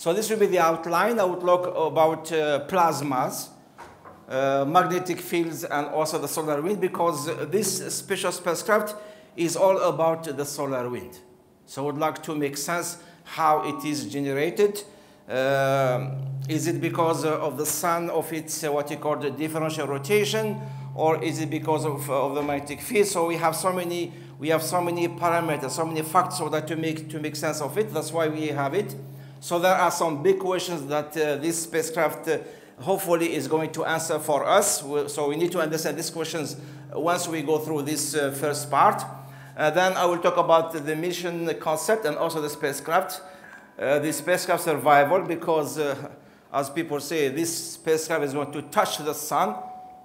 So this will be the outline. I would talk about uh, plasmas, uh, magnetic fields, and also the solar wind, because this special spacecraft is all about the solar wind. So I would like to make sense how it is generated. Uh, is it because of the sun of its uh, what you call the differential rotation, or is it because of, of the magnetic field? So we have so many we have so many parameters, so many facts so that to make to make sense of it. That's why we have it. So there are some big questions that uh, this spacecraft uh, hopefully is going to answer for us. So we need to understand these questions once we go through this uh, first part. then I will talk about the mission concept and also the spacecraft. Uh, the spacecraft survival because, uh, as people say, this spacecraft is going to touch the sun.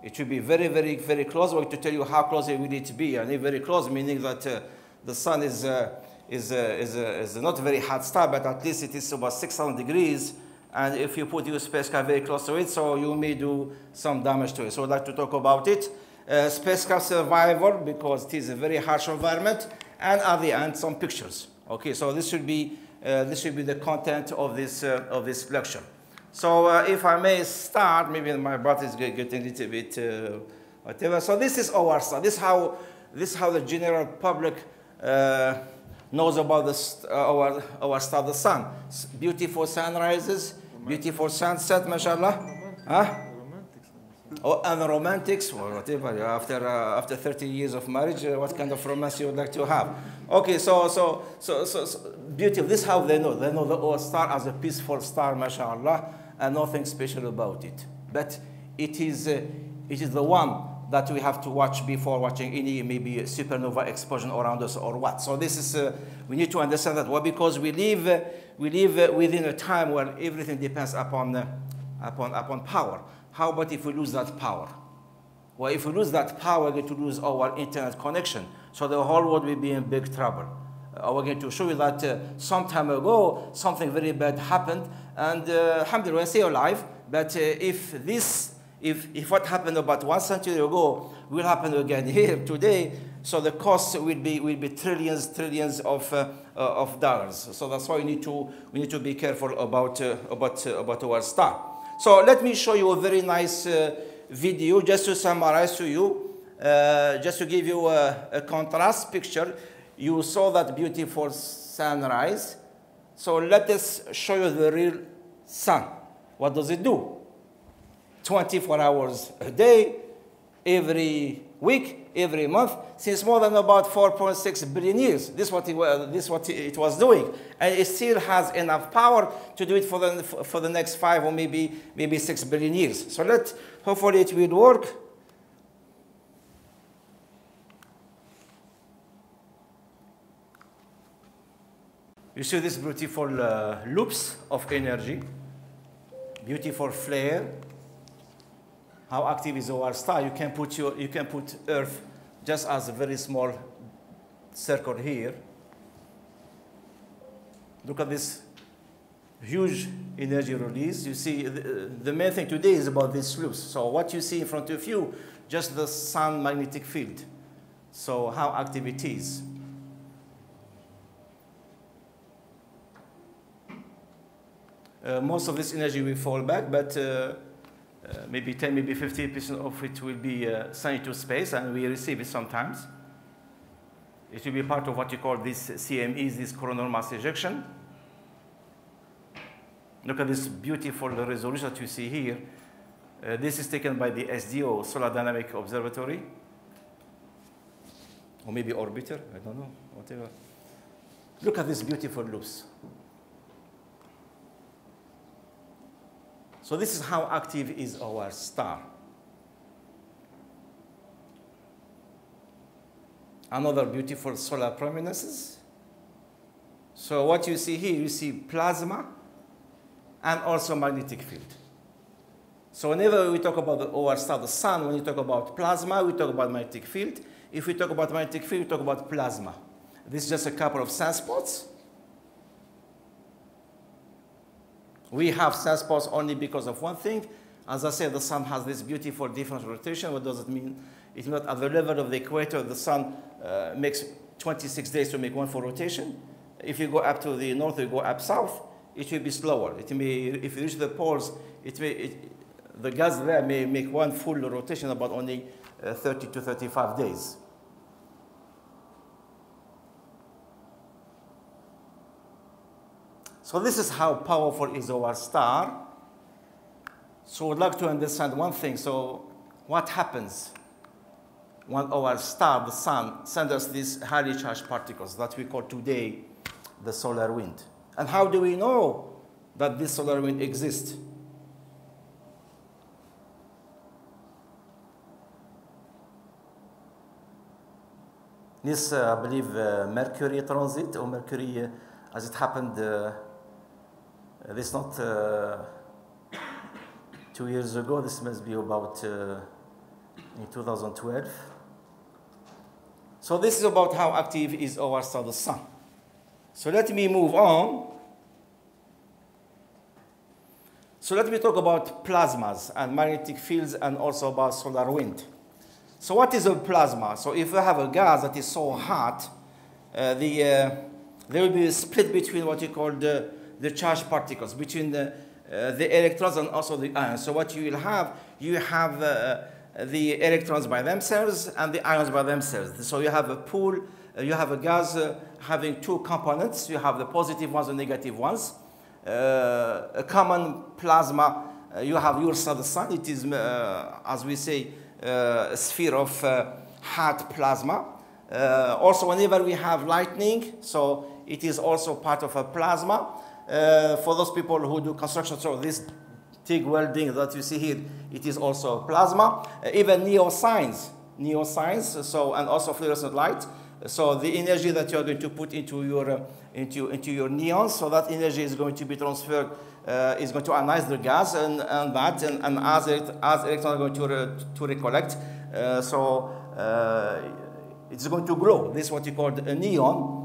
It should be very, very, very close. I'm going to tell you how close it will need to be. And very close, meaning that uh, the sun is, uh, is, uh, is, uh, is not a very hot star, but at least it is about 600 degrees. And if you put your spacecraft very close to it, so you may do some damage to it. So I'd like to talk about it. spacecraft survival, because it is a very harsh environment. And at the end, some pictures. Okay, so this should be uh, this should be the content of this, uh, of this lecture. So uh, if I may start, maybe my breath is getting a little bit whatever. So this is our star. This is how, this is how the general public knows about the, our, our star, the sun. Beautiful sunrises, beautiful sunset, mashallah. Huh? Oh, and the romantics, or whatever, after, uh, after 30 years of marriage, uh, what kind of romance you would like to have? Okay, so, so, so, so, so beautiful. This is how they know. They know the our star as a peaceful star, mashallah, and nothing special about it. But it is, uh, it is the one that we have to watch before watching any maybe supernova explosion around us or what. So this is, uh, we need to understand that well, because we live, uh, we live uh, within a time where everything depends upon, uh, upon, upon power. How about if we lose that power? Well, if we lose that power, we're going to lose our internet connection. So the whole world will be in big trouble. Uh, we're going to show you that uh, some time ago, something very bad happened. And uh, alhamdulillah, we're still alive. But uh, if this, if, if what happened about one century ago will happen again here today, so the cost will be, will be trillions, trillions of, uh, uh, of dollars. So that's why we need to, we need to be careful about, about, about our star. So let me show you a very nice uh, video just to summarize to you, uh, just to give you a, a, contrast picture. You saw that beautiful sunrise. So let us show you the real sun. What does it do? 24 hours a day, every week, every month, since more than about 4.6 billion years. This is what, it, this what it was doing. And it still has enough power to do it for the, for the next five or maybe, maybe 6 billion years. So let, hopefully it will work. You see these beautiful uh, loops of energy, beautiful flare, how active is our star. You can put, your, you can put Earth just as a very small circle here. Look at this huge energy release. You see, the, the main thing today is about these loops. So what you see in front of you, just the sun magnetic field. So how active it is. Uh, most of this energy will fall back, but uh, maybe 10, maybe 50% of it will be uh, sent into space, and we receive it sometimes. It will be part of what you call this CMEs, this coronal mass ejection. Look at this beautiful resolution that you see here. Uh, this is taken by the SDO, Solar Dynamic Observatory. Or maybe orbiter, I don't know, whatever. Look at these beautiful loops. So this is how active is our star. Another beautiful solar prominences. So what you see here, you see plasma and also magnetic field. So whenever we talk about the, our star, the sun, when you talk about plasma, we talk about magnetic field. If we talk about magnetic field, we talk about plasma. This is just a couple of sunspots. We have sunspots only because of one thing. As I said, the sun has this beautiful different rotation. What does it mean? It's not at the level of the equator. The sun uh, makes 26 days to make one full rotation. If you go up to the north, you go up south. it will be slower. It may, if you reach the poles, it may, it, the gas there may make one full rotation about only uh, 30 to 35 days. So this is how powerful is our star. So we'd like to understand one thing. So what happens when our star, the sun, sends us these highly charged particles that we call today the solar wind? And how do we know that this solar wind exists? This, uh, I believe, uh, Mercury transit or Mercury, uh, as it happened, uh, this not uh, two years ago. This must be about uh, in 2012. So this is about how active is our the sun. So let me move on. So let me talk about plasmas and magnetic fields and also about solar wind. So what is a plasma? So if you have a gas that is so hot, uh, the, uh, there will be a split between what you call the, the charged particles, between the, uh, the electrons and also the ions. So what you will have, you have uh, the electrons by themselves and the ions by themselves. So you have a pool, uh, you have a gas uh, having two components. You have the positive ones and negative ones. a common plasma, you have your sun. It is, as we say, uh, sphere of uh, hot plasma. Uh, also, whenever we have lightning, so it is also part of a plasma. For those people who do construction, so this TIG welding that you see here, it is also plasma. even neon signs, neosines, so, and also fluorescent light. So the energy that you are going to put into your, uh, into, into your neon, so that energy is going to be transferred, uh, is going to ionise the gas and, and that, and, and as, it, as electrons are going to, re, to recollect, uh, so uh, it's going to glow. This is what you call a neon.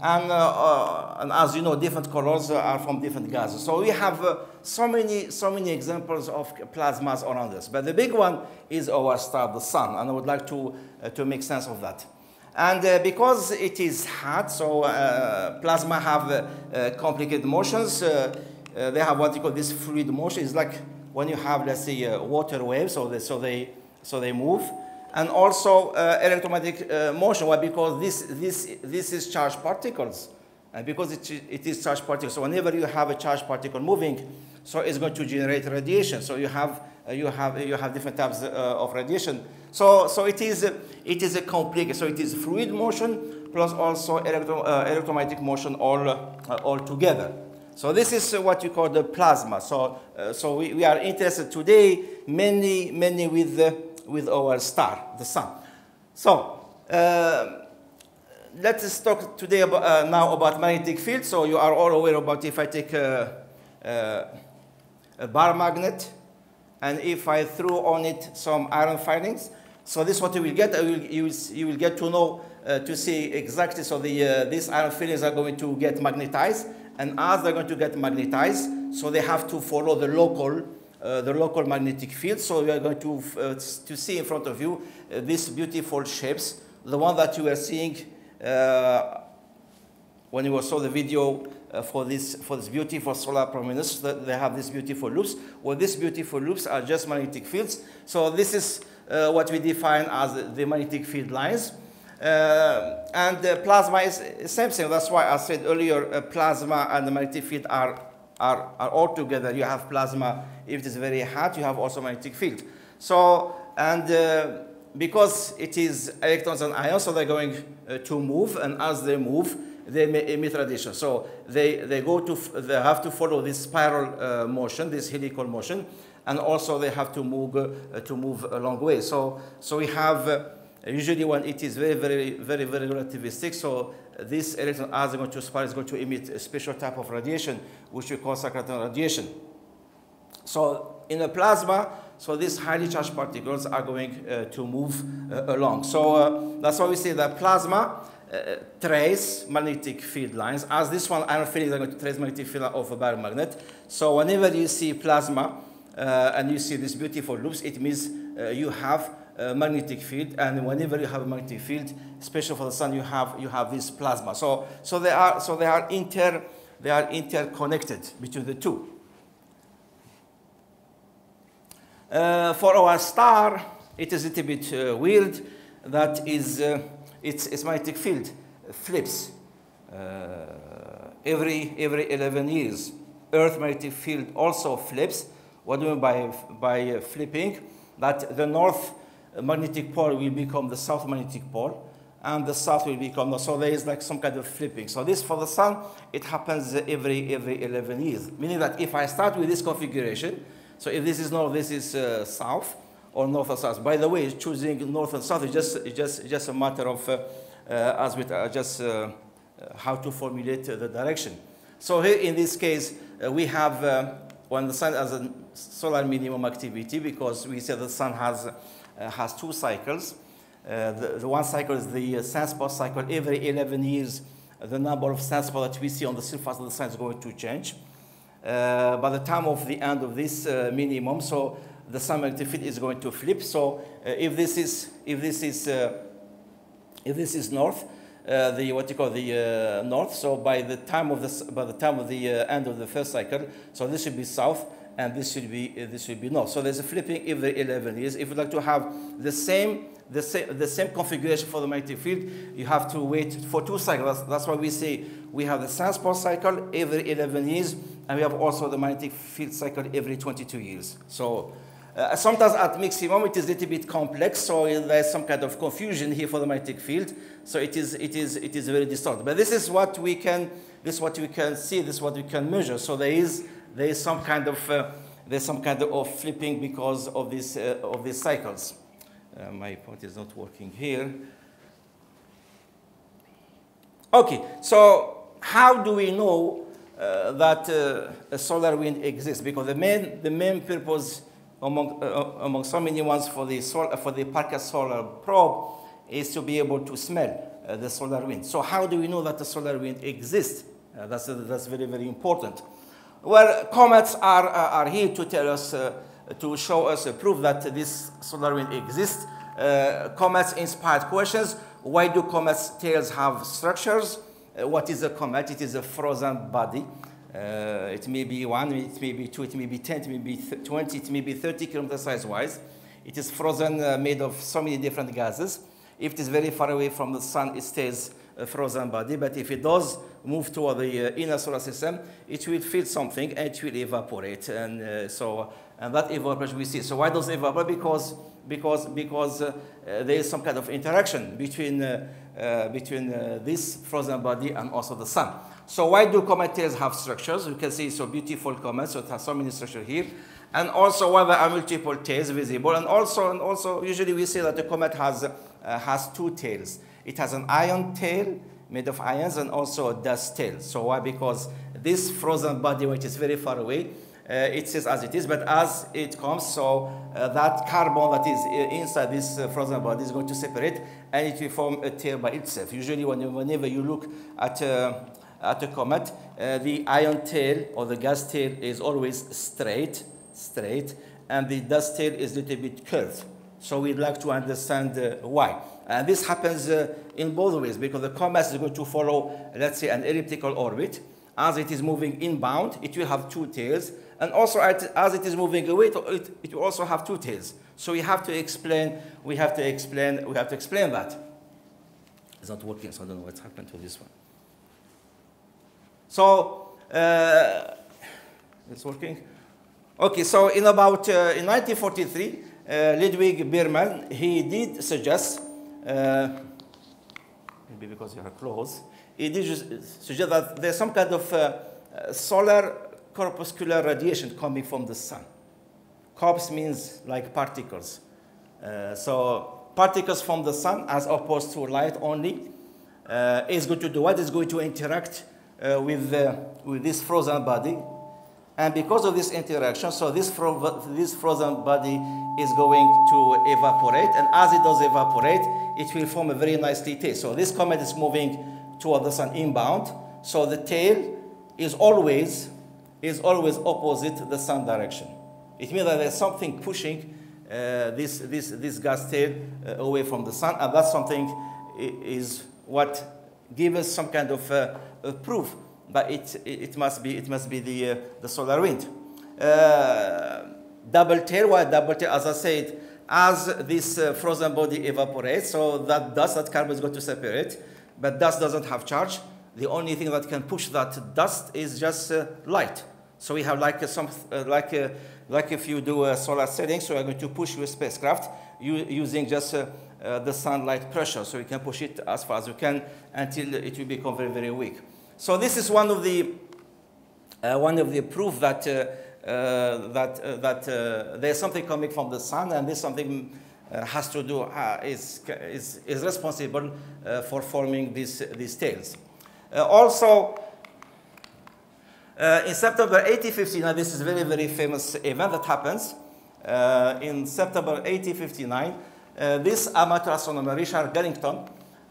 And, uh, uh, and as you know, different colors are from different gases. So we have so, many, so many examples of plasmas around us. But the big one is our star, the sun, and I would like to, to make sense of that. And uh, because it is hot, so uh, plasma have uh, complicated motions. Uh, uh, they have what you call this fluid motion. It's like when you have, let's say, uh, water waves, so they, so they, so they move. And also electromagnetic motion, Why? because this, this, this is charged particles. And because it, it is charged particles, so whenever you have a charged particle moving, so it's going to generate radiation. So you have, you have, you have different types of radiation. So, so it is, it is a complicated, so it is fluid motion plus also electro, uh, electromagnetic motion all, uh, all together. So this is what you call the plasma. So, uh, so we, we are interested today mainly, mainly with, the, with our star, the sun. So uh, let us talk today about, uh, now about magnetic field. So you are all aware about if I take a, a, a bar magnet and if I throw on it some iron filings, so this is what you will get. You will, you will, you will get to know, uh, to see exactly, so the, uh, these iron filings are going to get magnetized, and as they're going to get magnetized, so they have to follow the local, uh, the local magnetic field. So you are going to, uh, to see in front of you uh, these beautiful shapes. The one that you are seeing uh, when you saw the video uh, for this for this beautiful solar prominence, they have these beautiful loops. Well, these beautiful loops are just magnetic fields. So this is what we define as the magnetic field lines. And plasma is the same thing. That's why I said earlier, plasma and the magnetic field are, are, are all together. You have plasma, if it is very hot, you have also magnetic field. So, and uh, because it is electrons and ions, so they're going uh, to move, and as they move, they may emit radiation. So they, they go to, they have to follow this spiral uh, motion, this helical motion, and also they have to move, uh, to move a long way. So, so we have, uh, usually when it is very, very, very, very relativistic, so this electron as going to spiral is going to emit a special type of radiation, which we call cyclotron radiation. So in a plasma, so these highly charged particles are going uh, to move uh, along. So uh, that's why we say that plasma uh, trace magnetic field lines. As this one, iron filings are going to trace magnetic field of a bar magnet. So whenever you see plasma, uh, and you see these beautiful loops, it means uh, you have a magnetic field, and whenever you have a magnetic field, especially for the sun, you have you have this plasma. So so they are so they are inter they are interconnected between the two. Uh, for our star, it is a little bit uh, weird that is, uh, its, its magnetic field flips uh, every, every 11 years. Earth magnetic field also flips. What do you mean by, by uh, flipping? That the north magnetic pole will become the south magnetic pole, and the south will become the, so there is like some kind of flipping. So this for the sun, it happens every, every 11 years. Meaning that if I start with this configuration, so if this is north, this is uh, south, or north or south. By the way, choosing north and south is just, just, just a matter of, uh, uh, as with uh, just uh, how to formulate the direction. So here in this case, uh, we have, when the sun has a solar minimum activity, because we say the sun has, has two cycles. The, the, one cycle is the sunspot cycle. Every 11 years, the number of sunspots that we see on the surface of the sun is going to change. Uh, by the time of the end of this uh, minimum, so the sun magnetic field is going to flip. So uh, if this is if this is if this is north, uh, the what you call the uh, north. So by the time of the by the time of the uh, end of the first cycle, so this should be south, and this should be this should be north. So there's a flipping every 11 years. If you'd like to have the same the same the same configuration for the magnetic field, you have to wait for two cycles. That's, that's why we say we have the sunspot cycle every 11 years, and we have also the magnetic field cycle every 22 years. So uh, sometimes at maximum it is a little bit complex, so there's some kind of confusion here for the magnetic field. So it is, it is, it is very distorted. But this is what we can, this is what we can see, this is what we can measure. So there is, there is some kind of, uh, there's some kind of flipping because of, this, uh, of these cycles. Uh, my point is not working here. Okay, so how do we know uh, that uh, a solar wind exists? Because the main, the main purpose among, uh, among so many ones for the, sol for the Parker Solar Probe is to be able to smell the solar wind. So how do we know that the solar wind exists? Uh, that's, uh, that's very, very important. Well, comets are, uh, are here to tell us, to show us a proof that this solar wind exists. comets inspired questions. Why do comets' tails have structures? what is a comet? It is a frozen body. Uh, it may be one, it may be two, it may be 10, it may be 20, it may be 30 kilometers size wise. It is frozen, uh, made of so many different gases. If it is very far away from the sun, it stays a frozen body. But if it does move toward the uh, inner solar system, it will feel something and it will evaporate. And uh, so, and that evaporation we see. So why does it evaporate? Because, because, because uh, uh, there is some kind of interaction between, between this frozen body and also the sun. So why do comet tails have structures? You can see it's a beautiful comet, so it has so many structures here. And also why there are multiple tails visible. And also, and also usually we see that the comet has, uh, has two tails. It has an ion tail made of ions and also a dust tail. So why? Because this frozen body, which is very far away, uh, it says as it is, but as it comes, so uh, that carbon that is uh, inside this uh, frozen body is going to separate and it will form a tail by itself. Usually when whenever you look at uh, at a comet, uh, the ion tail or the gas tail is always straight, straight, and the dust tail is a little bit curved. So we'd like to understand why. And this happens uh, in both ways because the comet is going to follow, let's say, an elliptical orbit. As it is moving inbound, it will have two tails. And also, as it is moving away, it, it will also have two tails. So we have to explain, we have to explain, we have to explain that. It's not working, so I don't know what's happened to this one. So uh, it's working. Okay, so in about uh, in 1943, uh, Ludwig Biermann he did suggest, uh, maybe because you are close, he did suggest that there's some kind of uh, solar corpuscular radiation coming from the sun. Corpus means like particles. Uh, so particles from the sun, as opposed to light only, is going to do what? Is going to interact uh, with, uh, with this frozen body. And because of this interaction, so this, fro this frozen body is going to evaporate. And as it does evaporate, it will form a very nicely tail. So this comet is moving toward the sun inbound. So the tail is always, is always opposite the sun direction. It means that there's something pushing uh, this, this, this gas tail uh, away from the sun. And that something is what gives us some kind of uh, proof that it, it, must be, it must be the, uh, the solar wind. Uh, double tail, why double tail? As I said, as this uh, frozen body evaporates, so that dust, that carbon is going to separate, but dust doesn't have charge. The only thing that can push that dust is just uh, light. So we have like a, some, uh, like like if you do a solar sailing, so you're going to push your spacecraft using just uh, uh, the sunlight pressure. So you can push it as far as you can until it will become very, very weak. So this is one of the, uh, one of the proof that, uh, uh, that, that there's something coming from the sun and this something has to do, is, is, is responsible for forming these, these tails. also, uh, in September 1859, this is a very, very famous event that happens. Uh, in September 1859, uh, this amateur astronomer, Richard Carrington,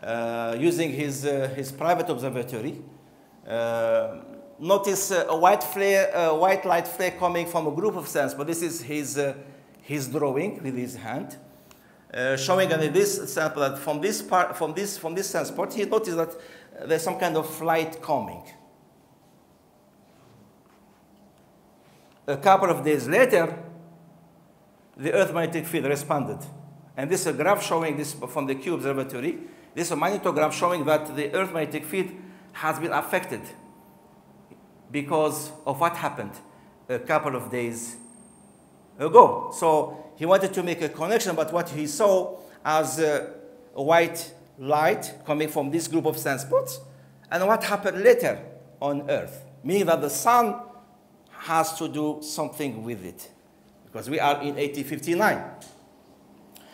uh, using his, uh, his private observatory, uh, noticed a white, flare, white light flare coming from a group of suns, but this is his, his drawing with his hand. Uh, showing in this sample that from this part, from this, from this sunspot, he noticed that there's some kind of light coming. A couple of days later, the Earth magnetic field responded. And this is a graph showing this from the Kew Observatory. This is a magnetograph showing that the Earth magnetic field has been affected because of what happened a couple of days ago. So he wanted to make a connection, but what he saw as a white light coming from this group of sunspots, and what happened later on Earth, meaning that the sun has to do something with it because we are in 1859.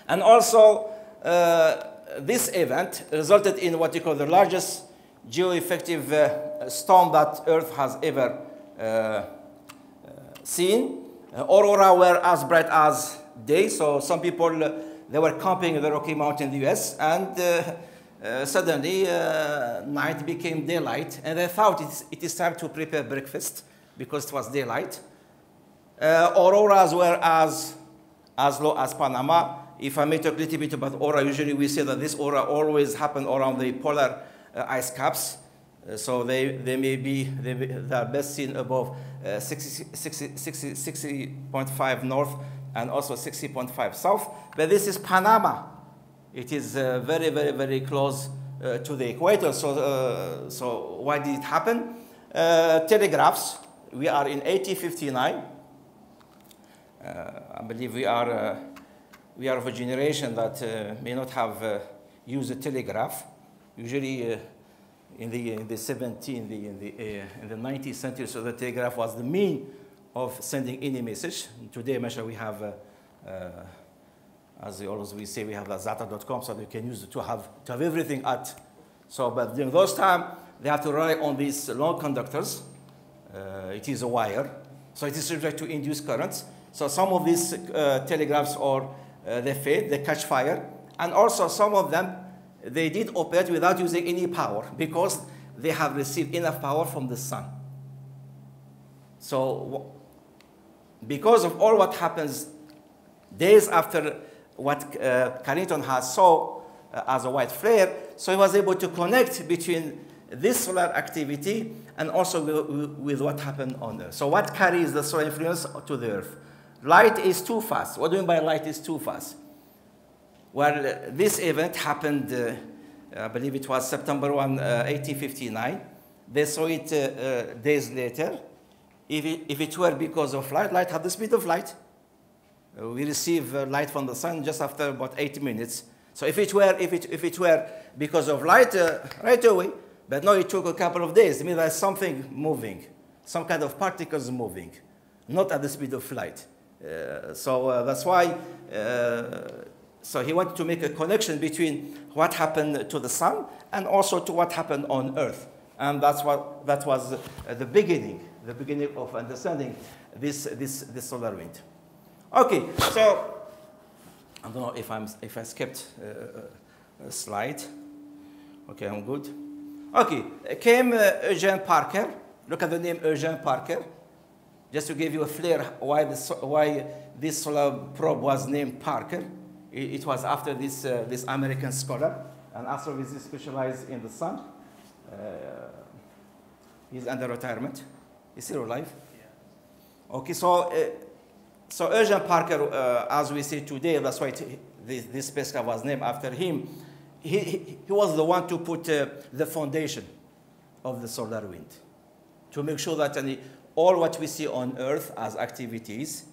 And also, uh, this event resulted in what you call the largest geo-effective uh, storm that Earth has ever uh, uh seen. Uh, aurora were as bright as day, so some people, uh, they were camping in the Rocky Mountain in the US, and suddenly night became daylight, and they thought it is time to prepare breakfast because it was daylight. Auroras were as, as low as Panama. If I may talk a little bit about aurora, usually we say that this aurora always happen around the polar ice caps. Uh, so they, they may be they, they are best seen above uh, 60.5 60, 60, north and also 60.5 south. But this is Panama. It is uh, very, very, very close uh, to the equator. So, uh, so why did it happen? Uh, telegraphs. We are in 1859. Uh, I believe we are, uh, we are of a generation that uh, may not have used a telegraph. Usually in the, in the 17th, in the, in the, in the 19th century, so the telegraph was the mean of sending any message. Today, sure we have, uh, uh, as always we say, we have zata.com, so you can use it to have, to have everything at. So, but during those times, they have to rely on these long conductors. Uh, it is a wire, so it is subject to induced currents. So some of these uh, telegraphs uh, they fade, they catch fire. And also some of them, they did operate without using any power because they have received enough power from the sun. So because of all what happens days after what uh, Carrington has saw uh, as a white flare, so he was able to connect between this solar activity and also with, with what happened on Earth. So what carries the solar influence to the Earth? Light is too fast. What do you mean by light is too fast? Well, uh, this event happened, uh, I believe it was September 1, uh, 1859. They saw it uh, uh, days later. If it, if it, were because of light, light had the speed of light. Uh, we receive light from the sun just after about eight minutes. So if it were, if it, if it were because of light, right away, but no, it took a couple of days. It means there's something moving, some kind of particles moving, not at the speed of light. Uh, so uh, that's why, uh, so he wanted to make a connection between what happened to the sun and also to what happened on earth. And that's what, that was the beginning, the beginning of understanding this, this, this solar wind. Okay, so I don't know if, I'm, if I skipped a slide. Okay, I'm good. Okay, came uh, Eugene Parker. Look at the name Eugene Parker. Just to give you a flair why this, why this solar probe was named Parker, it, it was after this, uh, this American scholar, an astrophysicist specialized in the sun. Uh, He's under retirement. He's still alive. Yeah. Okay, so uh, so Eugene Parker, uh, as we see today, that's why this, this spacecraft was named after him. He, he, he was the one to put uh, the foundation of the solar wind to make sure that any, all what we see on Earth as activities,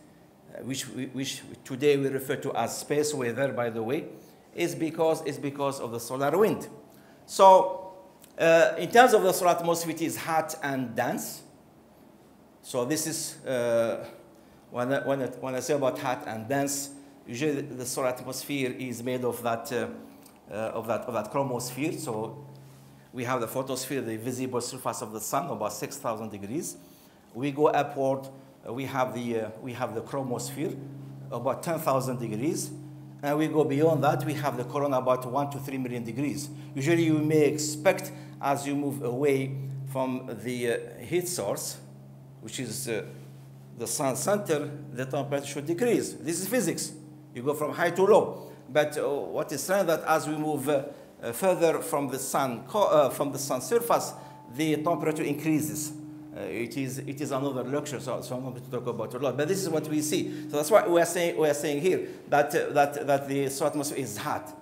which, we, which today we refer to as space weather, by the way, is because, is because of the solar wind. So uh, in terms of the solar atmosphere, it is hot and dense. So this is, uh, when, I, when, I, when I say about hot and dense, usually the solar atmosphere is made of that, uh, uh, of that, of that chromosphere. So we have the photosphere, the visible surface of the sun, about 6,000 degrees. We go upward, uh, we, have the, uh, we have the chromosphere, about 10,000 degrees. And we go beyond that, we have the corona about 1 to 3 million degrees. Usually you may expect as you move away from the uh, heat source, which is uh, the sun center, the temperature should decrease. This is physics. You go from high to low. But uh, what is saying that as we move uh, uh, further from the sun, uh, from the sun surface, the temperature increases. Uh, it, is, it is another lecture, so, so I'm going to talk about a lot. But this is what we see. So that's why we are saying, we are saying here that, uh, that, that the atmosphere is hot.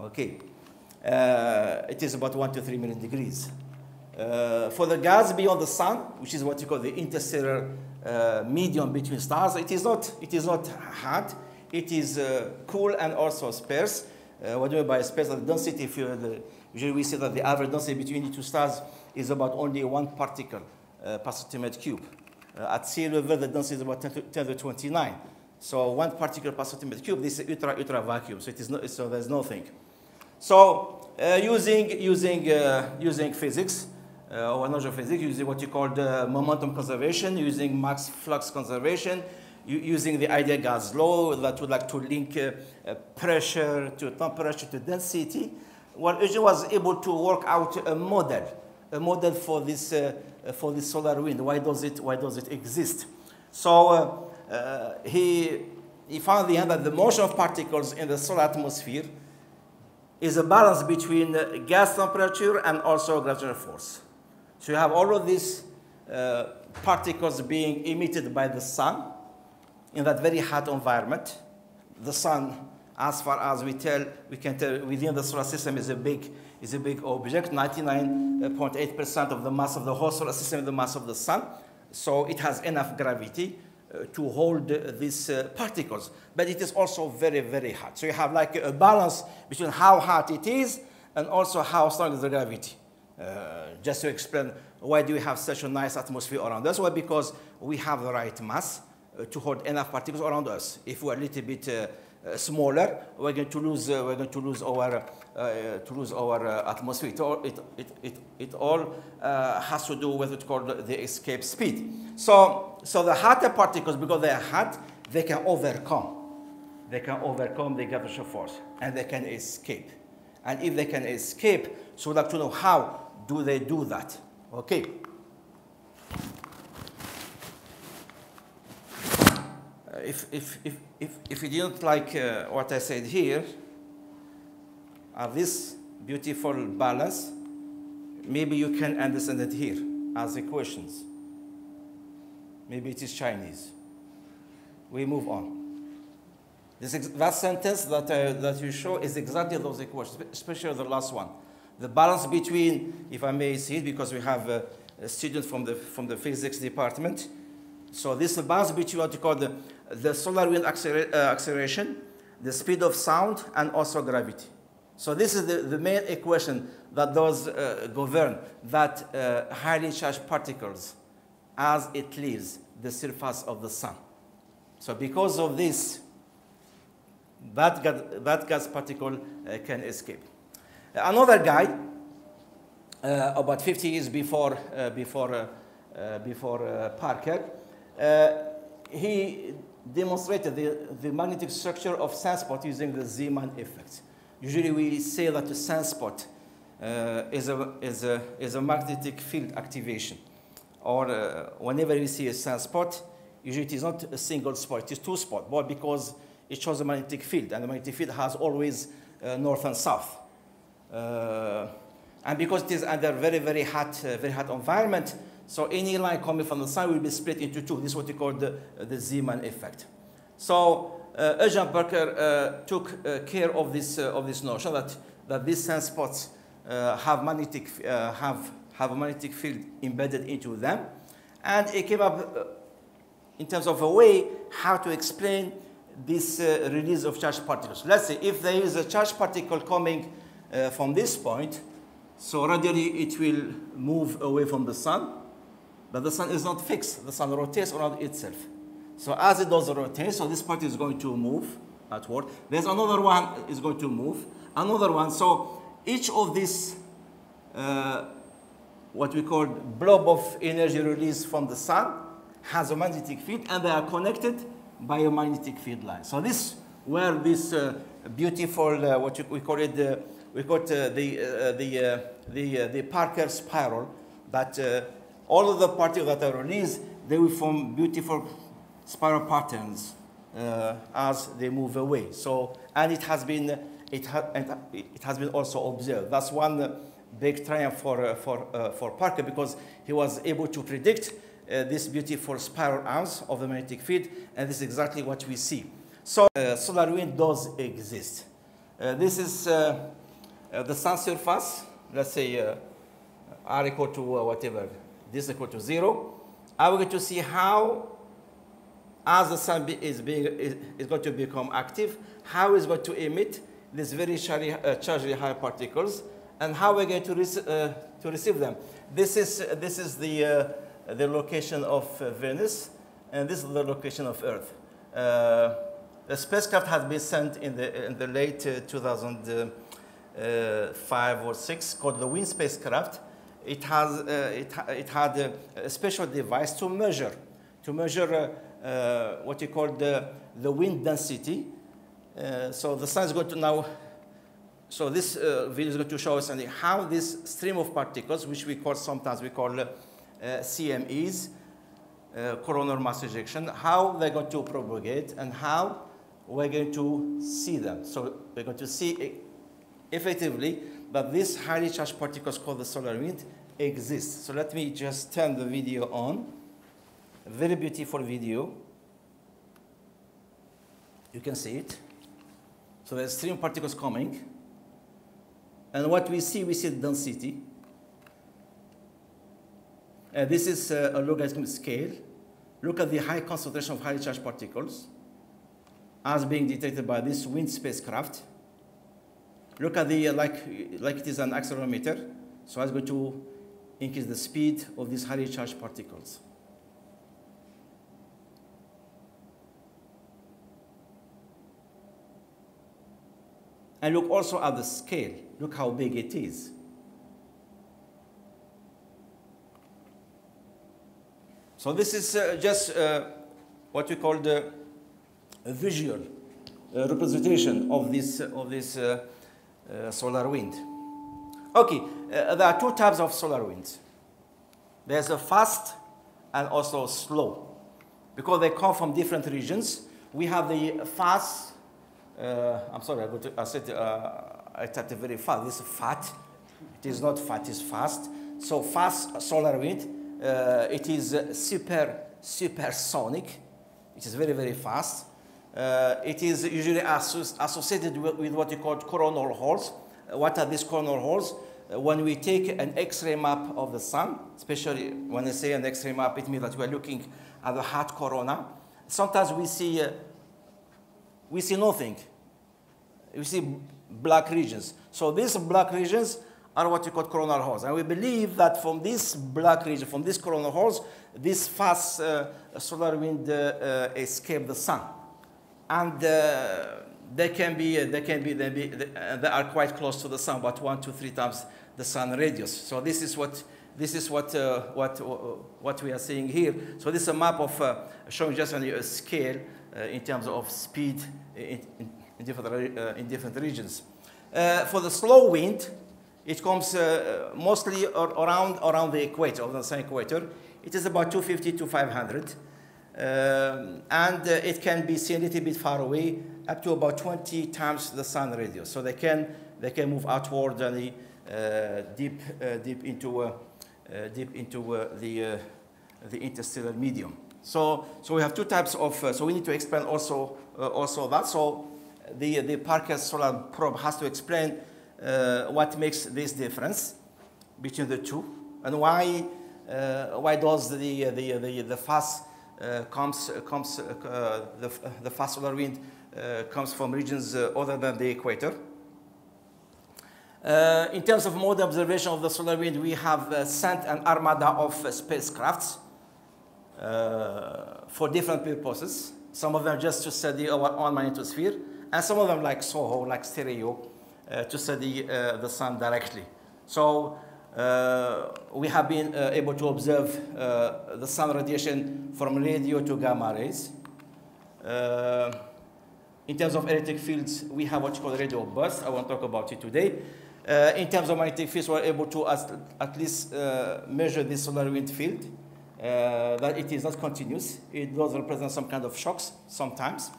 Okay. Uh, it is about 1 to 3 million degrees. For the gas beyond the sun, which is what you call the interstellar medium between stars, it is not, it is not hot. It is cool and also sparse. Uh, what do you mean by spatial density? If the, usually we say that the average density between the two stars is about only one particle uh, centimeter cube. Uh, at sea level, the density is about 10 to, 10 to 29. So one particle per centimeter cube, this is ultra, ultra vacuum, so, it is no, so there's nothing. So uh, using, using, uh, using physics, uh, or another physics, using what you call the momentum conservation, using mass flux conservation, using the ideal gas law that would like to link uh, pressure to temperature to density, well, Eugene was able to work out a model, a model for this, uh, for this solar wind. Why does it, why does it exist? So uh, uh, he, he found the end that the motion of particles in the solar atmosphere is a balance between gas temperature and also gravitational force. So you have all of these uh, particles being emitted by the sun, in that very hot environment. The sun, as far as we tell, we can tell within the solar system is a big, is a big object. 99.8% of the mass of the whole solar system is the mass of the sun. So it has enough gravity uh, to hold uh, these uh, particles. But it is also very, very hot. So you have like a balance between how hot it is and also how strong is the gravity. Uh, just to explain why do we have such a nice atmosphere around us? Well, because we have the right mass uh, to hold enough particles around us. If we're a little bit uh, Uh, smaller, we're going to lose, uh, we're going to lose our, uh, to lose our atmosphere. It all, it, it, it, it all has to do with what's called the escape speed. So, so the hotter particles, because they are hot, they can overcome. They can overcome the gravitational force, and they can escape. And if they can escape, so we'd like to know how do they do that. Okay. If, if, if, if, if you didn't like uh, what I said here, of this beautiful balance, maybe you can understand it here as equations. Maybe it is Chinese. We move on. This that sentence that, uh, that you show is exactly those equations, especially the last one. The balance between, if I may see it, because we have a, a student from the, from the physics department, so this balance between what you call the, the solar wind uh, acceleration, the speed of sound, and also gravity. So this is the, the main equation that does uh, govern that uh, highly charged particles as it leaves the surface of the sun. So because of this, that, gas, that gas particle uh, can escape. Another guy, uh, about 50 years before, before, before Parker, he demonstrated the, the magnetic structure of sunspot using the Zeeman effect. Usually we say that a sunspot uh, is, a, is, a, is a magnetic field activation. Or uh, whenever you see a sunspot, usually it is not a single spot, it is two spots, but because it shows a magnetic field, and the magnetic field has always uh, north and south. Uh, and because it is under very, very hot, uh, very hot environment, So any line coming from the sun will be split into two. This is what we call the, the Zeeman effect. So uh, Eugene Parker uh, took uh, care of this, uh, of this notion that, that these sunspots uh, have, magnetic, uh, have, have a magnetic field embedded into them. And he came up in terms of a way how to explain this release of charged particles. Let's say if there is a charged particle coming from this point, so radially it will move away from the sun, but the sun is not fixed. The sun rotates around itself. So as it does rotate, so this part is going to move outward. There's another one is going to move. Another one. So each of these, uh, what we call blob of energy released from the sun, has a magnetic field, and they are connected by a magnetic field line. So this, where this uh, beautiful, uh, what you, we call it, uh, we it uh, the uh, the the the Parker spiral, that all of the particles that are released, they will form beautiful spiral patterns uh, as they move away. So, and it has been, it, ha it has been also observed. That's one big triumph for, uh, for, uh, for Parker because he was able to predict uh, this beautiful spiral arms of the magnetic field, and this is exactly what we see. So, uh, solar wind does exist. Uh, this is the sun surface, let's say r equal to whatever, this is equal to zero. I'm going to see how as the sun is, being, is, going to become active, how it's going to emit these very uh, charged high particles, and how we're going to, uh, to receive them. This is, this is the, uh, the location of uh, Venus, and this is the location of Earth. Uh, the spacecraft has been sent in the, in the late uh, 2005 or 6 called the WIND spacecraft. It, has, it, it had a, a special device to measure, to measure uh, what you call the, the wind density. Uh, so the sun is going to now, so this uh, video is going to show us how this stream of particles, which we call sometimes we call CMEs, coronal mass ejection, how they're going to propagate and how we're going to see them. So we're going to see effectively that these highly charged particles called the solar wind exist. So let me just turn the video on. A very beautiful video. You can see it. So there's stream particles coming. And what we see, we see the density. Uh, this is uh, a logarithmic scale. Look at the high concentration of highly charged particles as being detected by this wind spacecraft. Look at the, uh, like, like it is an accelerometer. So I'm going to increase the speed of these highly charged particles. And look also at the scale. Look how big it is. So this is uh, just uh, what we call the visual uh, representation of this, of this uh, uh, solar wind. Okay, uh, there are two types of solar winds. There's a fast and also slow. Because they come from different regions, we have the fast uh, I'm sorry, I, to, I said uh, I typed very fast. This is fat. It is not fat, it's fast. So fast solar wind, uh, it is super, supersonic. It is very, very fast. Uh, it is usually associated with, what you call coronal holes. Uh, what are these coronal holes? Uh, when we take an X-ray map of the sun, especially when I say an X-ray map, it means that we're looking at the hot corona. Sometimes we see we see nothing. We see black regions. So these black regions are what you call coronal holes. And we believe that from this black region, from these coronal holes, this fast uh, solar wind uh, uh, escape the sun. And uh, they can be, uh, they can be, they, be uh, they, are quite close to the sun, about one to three times the sun radius. So this is what, this is what, what, what we are seeing here. So this is a map of showing just a scale uh, in terms of speed in, in, different, uh, in different regions. Uh, for the slow wind, it comes mostly around, around the equator, the sun equator. It is about 250 to 500. Um, and uh, it can be seen a little bit far away, up to about 20 times the sun radius. So they can, they can move outward and uh, deep, uh, deep into, uh, deep into uh, the, uh, the interstellar medium. So, so we have two types of, so we need to explain also, also that. So the, the Parker Solar Probe has to explain what makes this difference between the two and why, why does the, the, the, the fast uh, comes, comes uh, the, the fast solar wind uh, comes from regions other than the equator. Uh, in terms of mode observation of the solar wind, we have uh, sent an armada of uh, spacecrafts uh, for different purposes. Some of them just to study our own magnetosphere, and some of them like SOHO, like STEREO, uh, to study uh, the sun directly. So we have been able to observe the sun radiation from radio to gamma rays. in terms of electric fields, we have what you call radio bursts. I won't talk about it today. Uh, in terms of magnetic fields, we're able to at least uh, measure the solar wind field, uh, that it is not continuous. It does represent some kind of shocks sometimes.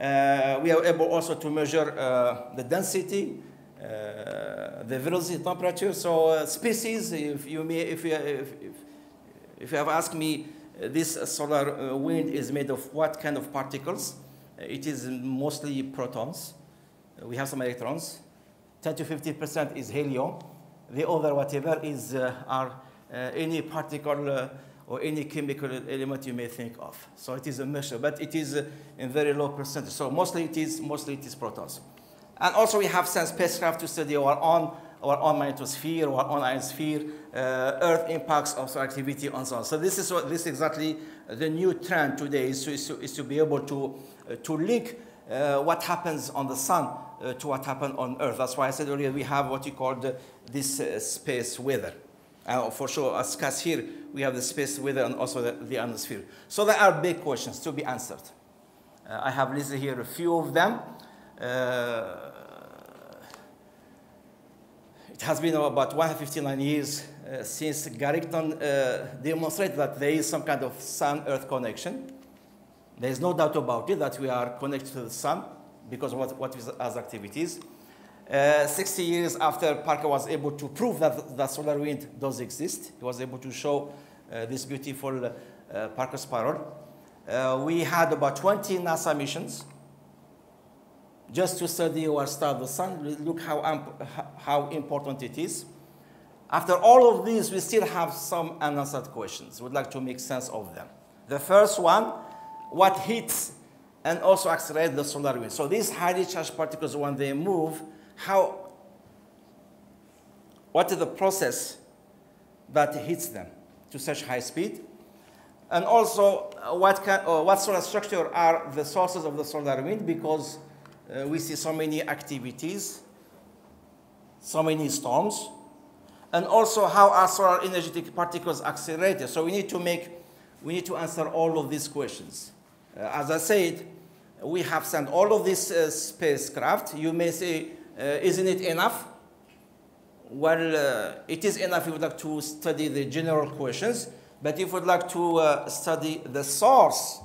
Uh, we are able also to measure uh, the density, uh, the velocity, temperature. So species, if you, may, if, you, if, if, if you have asked me, this solar wind is made of what kind of particles? it is mostly protons. we have some electrons. 10 to 50% is helium. The other whatever is uh, are uh, any particle uh, or any chemical element you may think of. So it is a measure, but it is in very low percentage. So mostly it is mostly it is protons. And also we have sent spacecraft to study our own our own magnetosphere, our own ionosphere, uh, Earth impacts of solar activity and so on. So this is what this is exactly the new trend today is to, is to, is to be able to uh, to link uh, what happens on the sun uh, to what happened on Earth. That's why I said earlier we have what you call this uh, space weather. And for sure, as Cass here, we have the space weather and also the, the atmosphere. So there are big questions to be answered. Uh, I have listed here a few of them. Uh, it has been about 159 years uh, since Carrington uh, demonstrated that there is some kind of sun-Earth connection. There is no doubt about it that we are connected to the sun because of what, what is as activities. Uh, 60 years after Parker was able to prove that the solar wind does exist, he was able to show uh, this beautiful uh, Parker spiral. We had about 20 NASA missions just to study our star, the sun. Look how, how important it is. After all of these, we still have some unanswered questions. We'd like to make sense of them. The first one, what hits and also accelerates the solar wind. So these highly charged particles, when they move, how, what is the process that hits them to such high speed? And also, uh, what, can, uh, what of structure are the sources of the solar wind? Because uh, we see so many activities, so many storms, and also how are solar energetic particles accelerated. So we need to make, we need to answer all of these questions. Uh, as I said, we have sent all of these uh, spacecraft. You may say, uh, isn't it enough? Well, uh, it is enough if you would like to study the general questions, but if you would like to uh, study the source,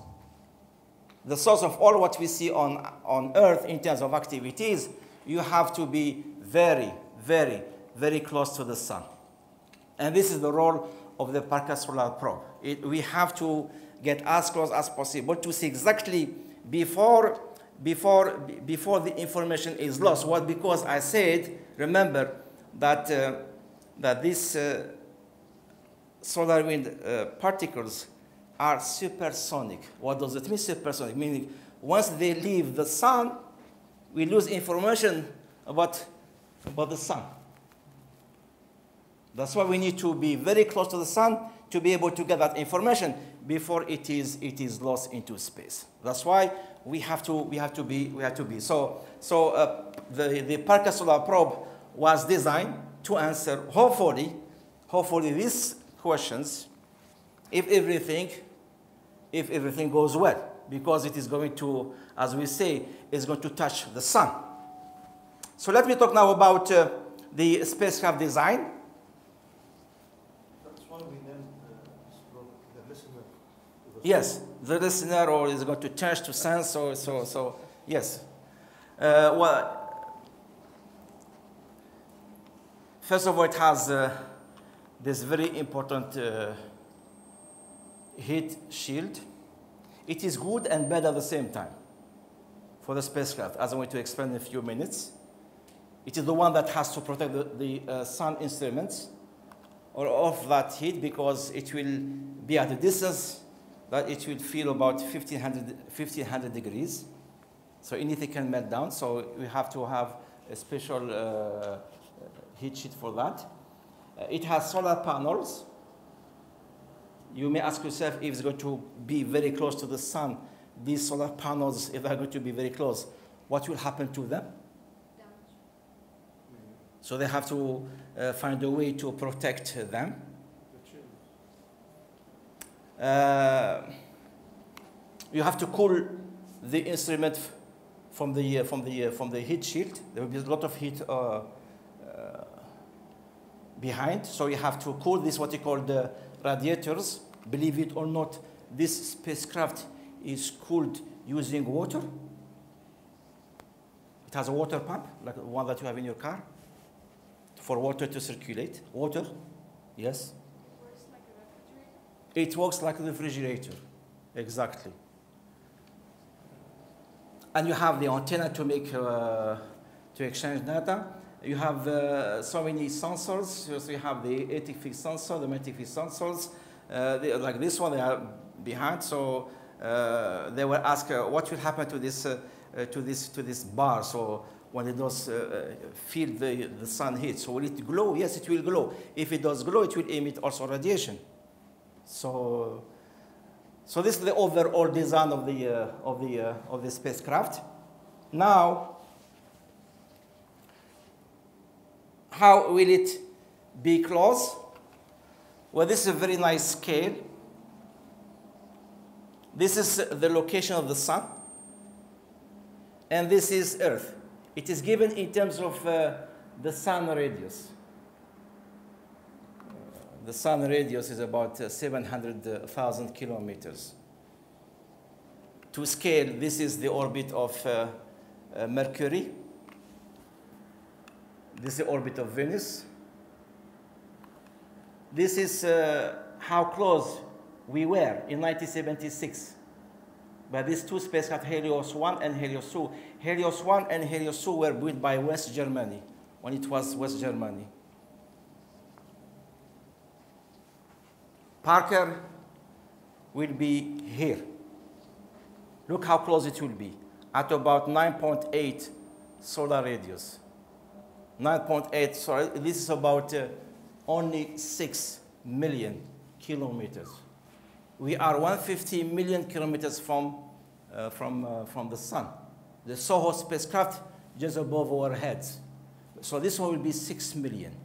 the source of all what we see on, on Earth in terms of activities, you have to be very, very, very close to the sun. And this is the role of the Parker Solar Probe. It, we have to get as close as possible to see exactly before, before, before the information is lost. What? Because I said, remember, that, uh, that these uh, solar wind uh, particles are supersonic. What does it mean, supersonic? Meaning, once they leave the sun, we lose information about, about the sun. That's why we need to be very close to the sun to be able to get that information before it is, it is lost into space. That's why we have to, we have to be, we have to be. So, so uh, the, the Parker Solar Probe was designed to answer, hopefully, hopefully these questions, if everything, if everything goes well, because it is going to, as we say, is going to touch the sun. So let me talk now about uh, the spacecraft design. That's why we named the, the listener. The yes, the listener or is going to touch to sense. So, so, so yes. Uh, well, first of all, it has uh, this very important uh, heat shield. It is good and bad at the same time for the spacecraft, as I'm going to explain in a few minutes. It is the one that has to protect the, the uh, sun instruments or of that heat because it will be at a distance that it will feel about 1500, 1500 degrees. So anything can melt down. So we have to have a special uh, heat sheet for that. Uh, it has solar panels. You may ask yourself if it's going to be very close to the sun. These solar panels, if they're going to be very close, what will happen to them? So they have to uh, find a way to protect them. Uh, you have to cool the instrument from the, uh, from, the, uh, from the heat shield. There will be a lot of heat uh, uh, behind, so you have to cool this, what you call the radiators. Believe it or not, this spacecraft is cooled using water. It has a water pump, like the one that you have in your car for water to circulate. Water, yes? It works like a refrigerator, exactly. And you have the antenna to make, uh, to exchange data. You have uh, so many sensors. So you have the field sensor, the field sensors. Uh, like this one, they are behind. So uh, they were asked, uh, what will happen to this, uh, to this, to this bar? So when it does uh, feel the, the sun heat. So will it glow? Yes, it will glow. If it does glow, it will emit also radiation. So, so this is the overall design of the, uh, of the, uh, of the spacecraft. Now, how will it be close? Well, this is a very nice scale. This is the location of the sun, and this is Earth. It is given in terms of uh, the sun radius. The sun radius is about uh, 700,000 kilometers. To scale, this is the orbit of uh, uh, Mercury. This is the orbit of Venus. This is uh, how close we were in 1976 by these two spacecraft, Helios 1 and Helios 2. Helios 1 and Helios 2 were built by West Germany when it was West Germany. Parker will be here. Look how close it will be, at about 9.8 solar radius. 9.8, sorry, this is about uh, only 6 million kilometers. We are 150 million kilometers from, uh, from, uh, from the sun. The SOHO spacecraft just above our heads. So this one will be 6 million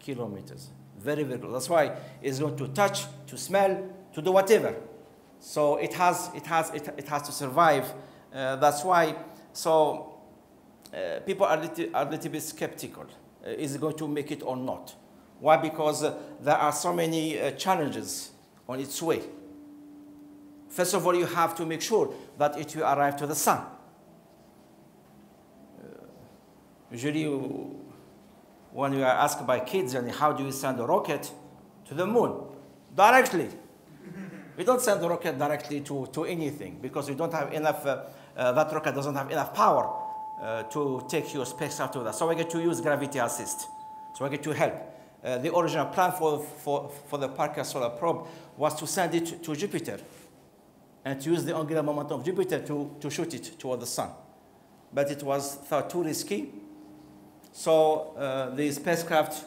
kilometers. Very, very close. That's why it's going to touch, to smell, to do whatever. So it has, it has, it, it has to survive. Uh, that's why, so uh, people are a little, are little bit skeptical. Uh, is it going to make it or not? Why? Because uh, there are so many uh, challenges on its way. First of all, you have to make sure that it will arrive to the sun. Usually, when you are asked by kids, how do you send a rocket to the moon? Directly. we don't send the rocket directly to, to anything because we don't have enough, uh, uh, that rocket doesn't have enough power uh, to take your spacecraft to that. So we get to use gravity assist. So we get to help. Uh, the original plan for, for, for the Parker Solar Probe was to send it to, Jupiter and to use the angular momentum of Jupiter to, to shoot it toward the sun. But it was thought too risky so uh, the spacecraft,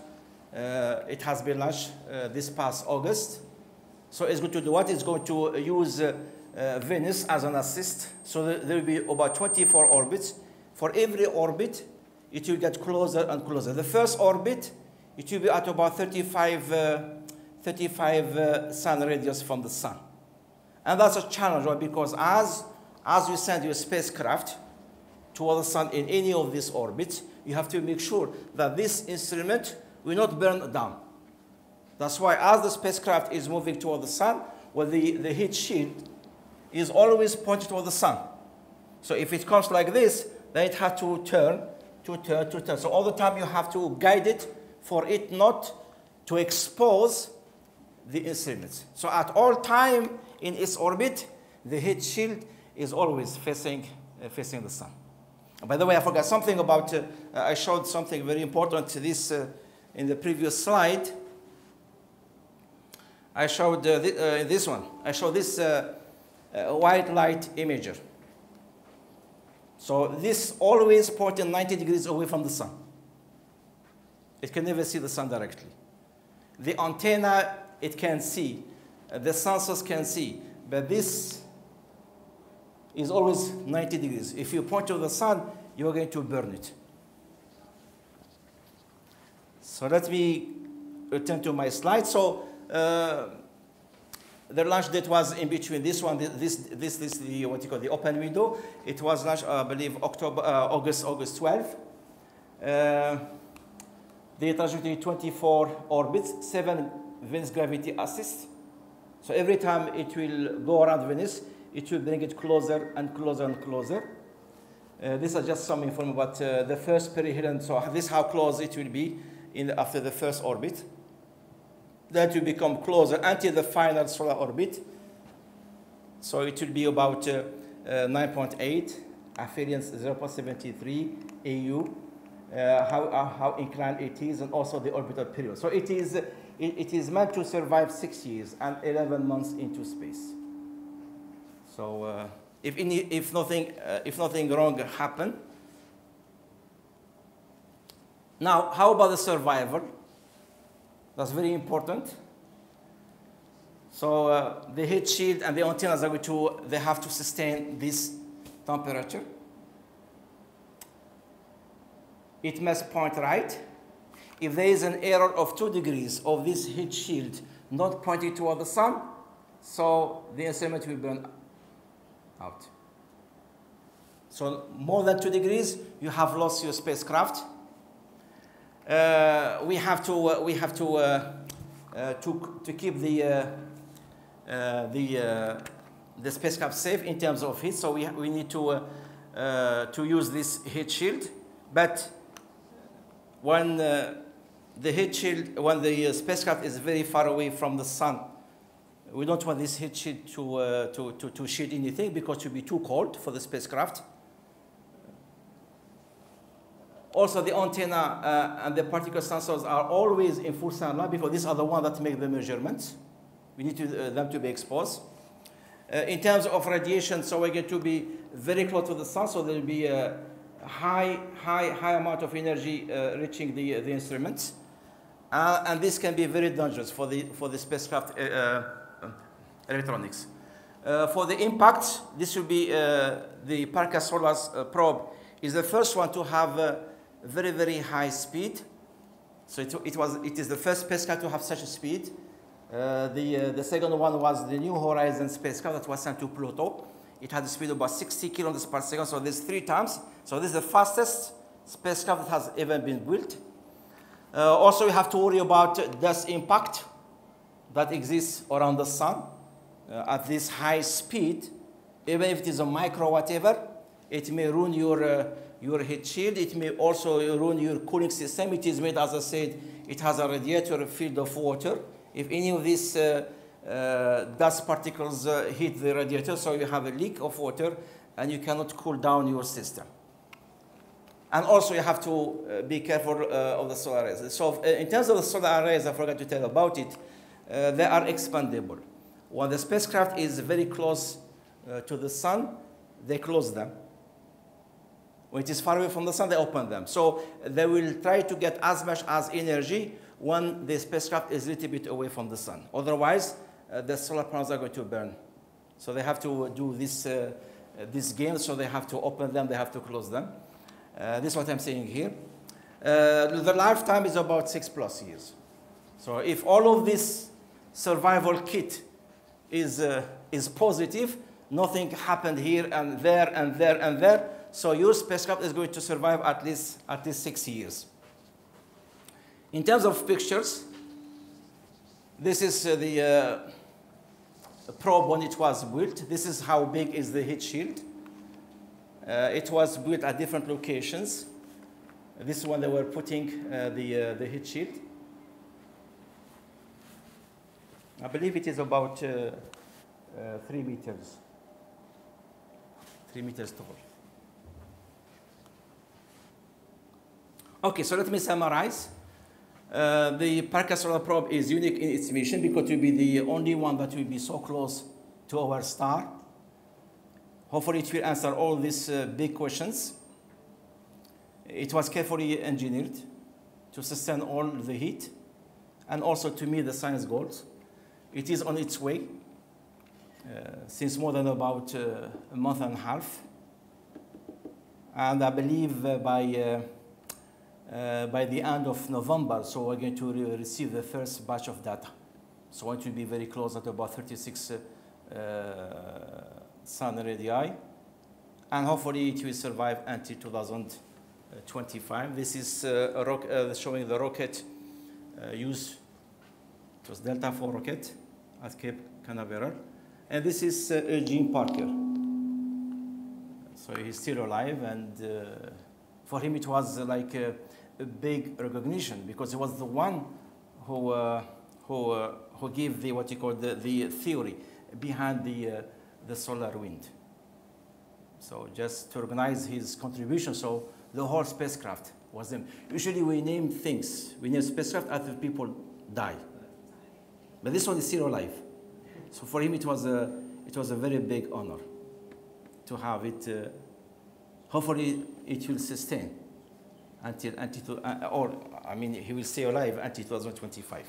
uh, it has been launched uh, this past August. So it's going to do what? It's going to use Venus as an assist. So there will be about 24 orbits. For every orbit, it will get closer and closer. The first orbit, it will be at about 35, uh, 35 uh, sun radius from the sun. And that's a challenge, right? Because as, as you send your spacecraft toward the sun in any of these orbits, you have to make sure that this instrument will not burn down. That's why as the spacecraft is moving toward the sun, well, the, the heat shield is always pointed toward the sun. So if it comes like this, it has to turn, to turn, to turn. So all the time you have to guide it for it not to expose the instruments. So at all time in its orbit, the heat shield is always facing, uh, facing the sun. By the way, I forgot something about, uh, I showed something very important to this uh, in the previous slide. I showed uh, th uh, this one. I showed this uh, white light imager. So this always pointing 90 degrees away from the sun. It can never see the sun directly. The antenna, it can see. The sensors can see. But this is always 90 degrees. If you point to the sun, you're going to burn it. So let me return to my slide. So uh, the launch date was in between this one, this, this, this, the, what you call the open window. It was launched, I believe, October, uh, August, August 12. Uh, the trajectory 24 orbits, seven Venus gravity assist. So every time it will go around Venus, it will bring it closer and closer and closer. Uh, this is just some information about uh, the first perihelion. So this is how close it will be in the, after the first orbit. Then it will become closer until the final solar orbit. So it will be about uh, uh 9.8, aphelions 0.73 AU, uh, how, uh, how inclined it is, and also the orbital period. So it is, it, it is meant to survive six years and 11 months into space. So uh, if, if, nothing, uh, if nothing wrong happened, now how about the survival? That's very important. So uh, the heat shield and the antennas are going to, they have to sustain this temperature. It must point right. If there is an error of two degrees of this heat shield not pointing toward the sun, so the instrument will burn out. So more than two degrees, you have lost your spacecraft. Uh, we have to, uh, we have to, uh, uh to, to keep the, uh, uh, the, the spacecraft safe in terms of heat, so we, we need to, to use this heat shield. But when the heat shield, when the spacecraft is very far away from the sun, we don't want this heat shield to, to, to, to shield anything because it would be too cold for the spacecraft. Also, the antenna uh, and the particle sensors are always in full sunlight because these are the ones that make the measurements. We need to, uh, them to be exposed. Uh, in terms of radiation, so we're going to be very close to the sun, so there will be a high, high, high amount of energy uh, reaching the, the instruments. Uh, and this can be very dangerous for the, for the spacecraft electronics. Uh, for the impact, this will be the Parker Solar probe is the first one to have very, very high speed. So it, it, was, it is the first spacecraft to have such a speed. Uh, the, uh, the second one was the New Horizons spacecraft that was sent to Pluto. It had a speed of about 60 kilometers per second, so this three times. So this is the fastest spacecraft that has ever been built. Uh, also, we have to worry about dust impact that exists around the sun uh, at this high speed, even if it is a micro whatever, it may ruin your, uh, your heat shield. It may also ruin your cooling system. It is made, as I said, it has a radiator filled of water. If any of these uh, uh, dust particles uh, hit the radiator, so you have a leak of water, and you cannot cool down your system. And also you have to uh, be careful uh, of the solar arrays. So uh, in terms of the solar arrays, I forgot to tell about it, they are expandable. When the spacecraft is very close to the sun, they close them. When it is far away from the sun, they open them. So they will try to get as much as energy when the spacecraft is a little bit away from the sun. Otherwise, uh, the solar panels are going to burn. So they have to do this, uh, this game, so they have to open them, they have to close them. Uh, this is what I'm saying here. Uh, the lifetime is about six plus years. So if all of this survival kit is, uh, is positive. Nothing happened here and there and there and there. So your spacecraft is going to survive at least, at least six years. In terms of pictures, this is uh, the uh, probe when it was built. This is how big is the heat shield. Uh, it was built at different locations. This is when they were putting uh, the, uh, the heat shield. I believe it is about uh, three meters. Three meters tall. Okay, so let me summarize. Uh, the Parker Solar Probe is unique in its mission because it will be the only one that will be so close to our star. Hopefully it will answer all these uh, big questions. It was carefully engineered to sustain all the heat and also to meet the science goals. It is on its way uh, since more than about uh, a month and a half. And I believe uh, by, uh, uh, by the end of November, so we're going to re receive the first batch of data. So it will be very close at about 36 uh, sun radii. And hopefully it will survive until 2025. This is uh, showing the rocket uh, use. It was Delta IV rocket at Cape Canaveral. And this is uh, Eugene Parker. So he's still alive, and uh, for him it was uh, like a, big recognition because he was the one who, uh, who, uh, who gave the, what you call the, the theory behind the, uh, the solar wind. So just to recognize his contribution, so the whole spacecraft was him. Usually we name things, we name spacecraft after people die. But this one is still alive. So for him, it was a, it was a very big honor to have it. Uh, hopefully, it will sustain until, until uh, or I mean, he will stay alive until 2025.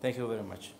Thank you very much.